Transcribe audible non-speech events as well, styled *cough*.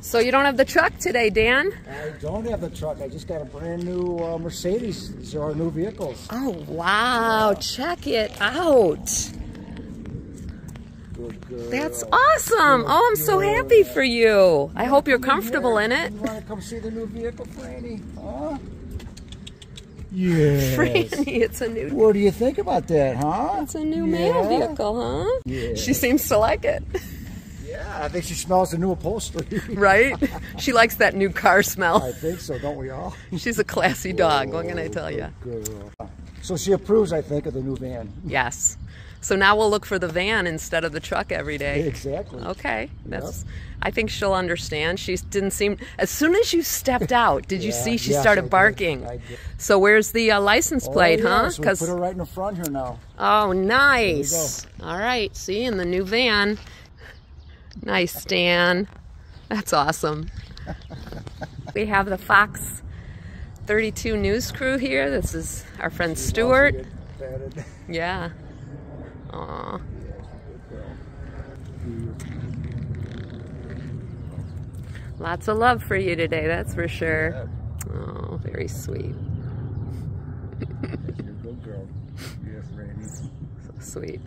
So you don't have the truck today, Dan? I don't have the truck. I just got a brand new uh, Mercedes. These are our new vehicles. Oh, wow. Check it out. Good girl. That's awesome. Oh, I'm so happy for you. I hope you're comfortable in it. You want to come see the new vehicle, Frannie? Huh? Yes. Frannie, it's a new What do you think about that, huh? it's a new mail Yeah. vehicle, huh? Yeah. She seems to like it. Yeah, I think she smells the new upholstery. *laughs* Right? She likes that new car smell. I think so, don't we all? She's a classy dog, what can I tell you? So she approves, I think, of the new van. Yes. So now we'll look for the van instead of the truck every day. Exactly. Okay, that's. I think she'll understand. She didn't seem. As soon as you stepped out, did you see she yes, I started did. barking? I did. So where's the uh, license plate, oh, yeah, huh? So we put her right in the front here now. oh, nice. All right. See, in the new van. Nice, Stan. That's awesome. *laughs* we have the Fox 32 news crew here. This is our friend Stuart. Also get patted. Yeah. Aw. Lots of love for you today, that's for sure. Oh, very sweet. You're a good girl. Yes, Randy. *laughs* So sweet.